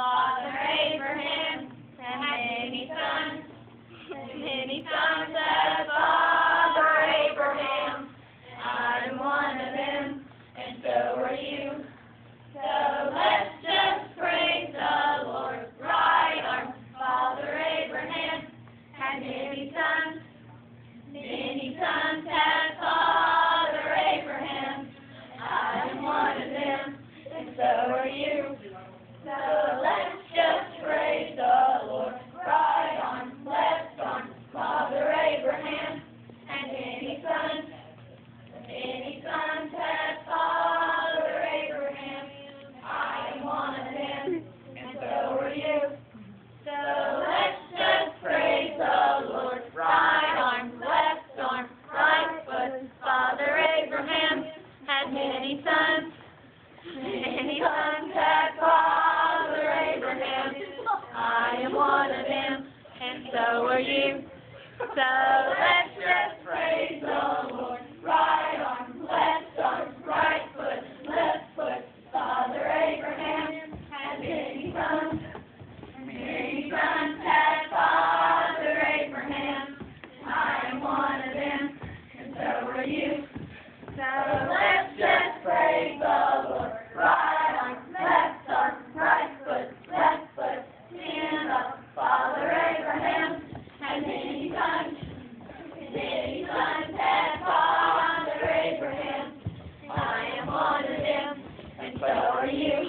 Father Abraham had many sons. Many sons as Father Abraham. I'm one of them, and so are you. So let's just praise the Lord. Right arm, Father Abraham had many sons. Many sons had Father Abraham. I'm one of them, and so are you. So Many sons had Father Abraham. I am one of them, and so are you. So let's just praise the Lord. Right arm, left arm, right foot, left foot. Father Abraham had many sons. Many sons had Father Abraham. I am one of them, and so are you. So let's just praise the Lord. Father Abraham had many sons. Many sons had Father Abraham. I am one of them, and so are you.